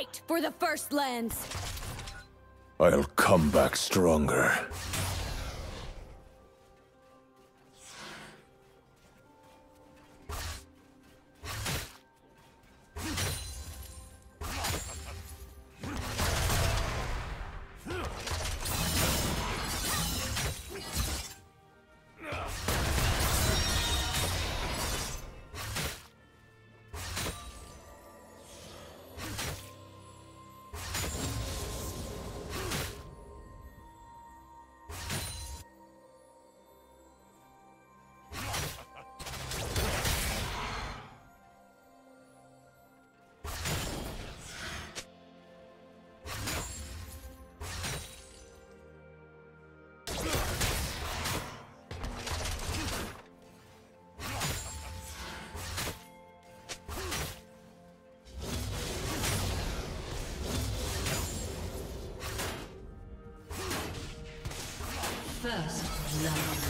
Fight for the First Lands! I'll come back stronger. First blood.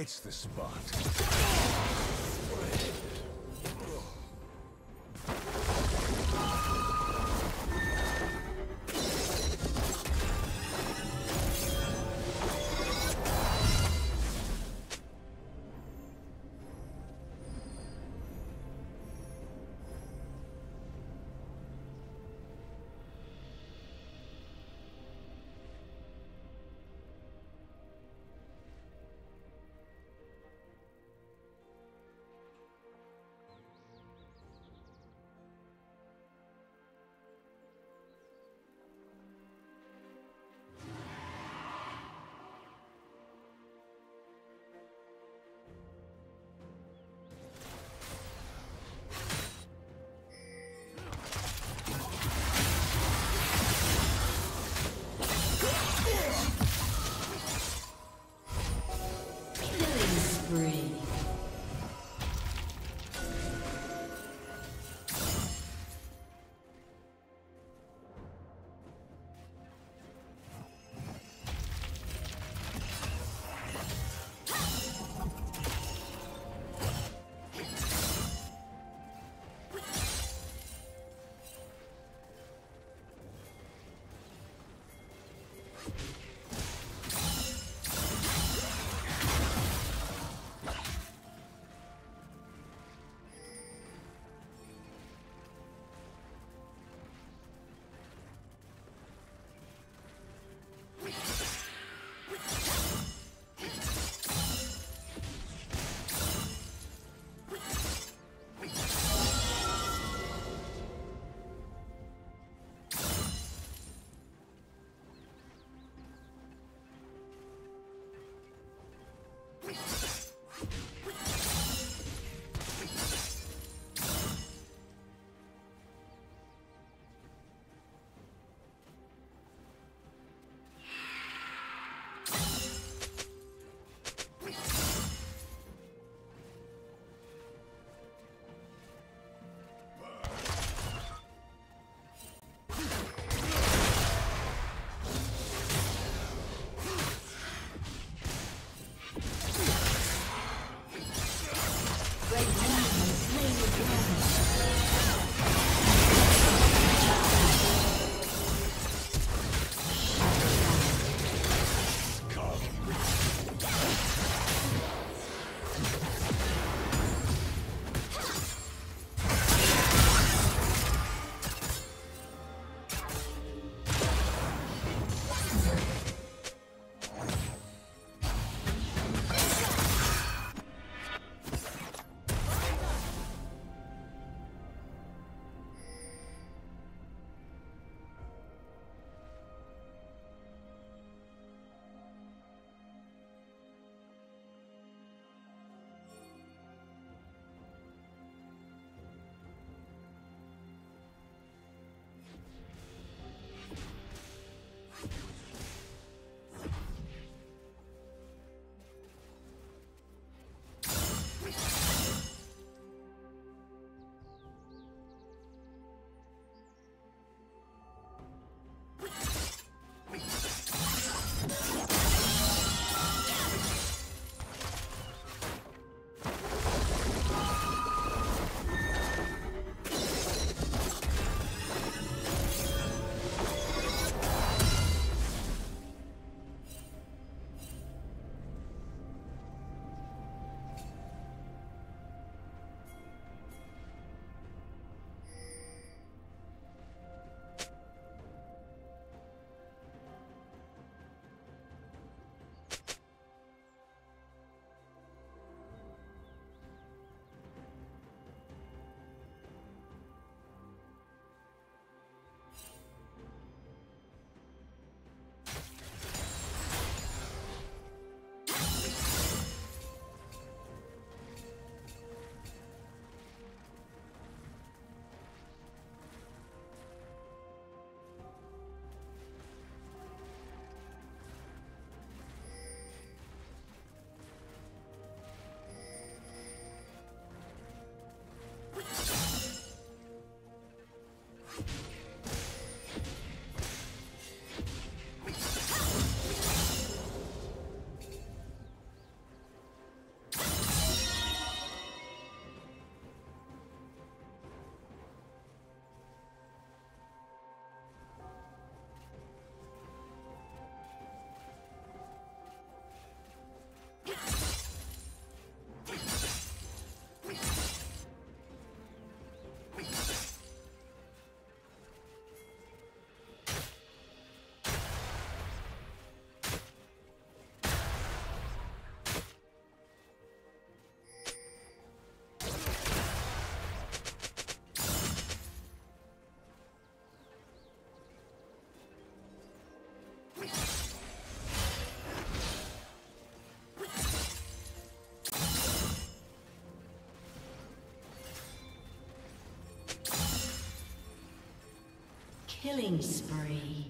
Hits the spot. Killing spree.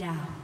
Down.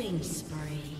Killing spree.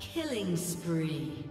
Killing spree.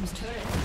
team's turret